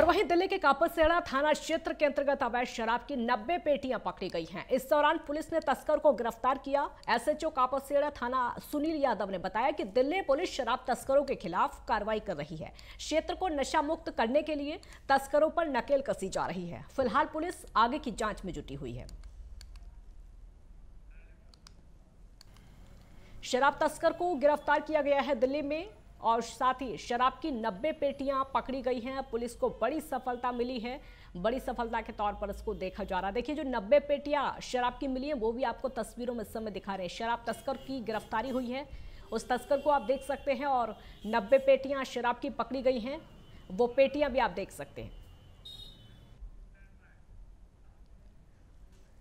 और वहीं दिल्ली के कापसेड़ा थाना क्षेत्र के अंतर्गत अवैध शराब की 90 पेटियाँ पकड़ी गई हैं। इस दौरान पुलिस ने तस्कर को गिरफ़्तार किया। एसएचओ कापसेड़ा थाना सुनील यादव ने बताया कि दिल्ली पुलिस शराब तस्करों के खिलाफ कार्रवाई कर रही है। क्षेत्र को नशा मुक्त करने के लिए तस्करों पर नकेल कसी जा रही है। फ़िलहाल पुलिस आगे की जाँच में जुटी हुई है। शराब तस्कर को गिरफ़्तार किया गया है दिल्ली में। और साथ ही शराब की 90 पेटियाँ पकड़ी गई हैं। पुलिस को बड़ी सफलता मिली है। बड़ी सफलता के तौर पर इसको देखा जा रहा है। देखिए, जो 90 पेटियाँ शराब की मिली हैं, वो भी आपको तस्वीरों में इस समय दिखा रहे हैं। शराब तस्कर की गिरफ्तारी हुई है। उस तस्कर को आप देख सकते हैं और नब्बे पेटियाँ शराब की पकड़ी गई हैं। वो पेटियाँ भी आप देख सकते हैं।